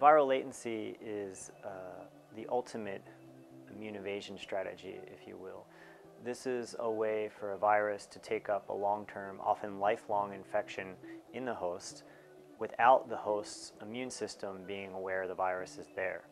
viral latency is uh, the ultimate immune evasion strategy, if you will. This is a way for a virus to take up a long-term, often lifelong infection in the host without the host's immune system being aware the virus is there.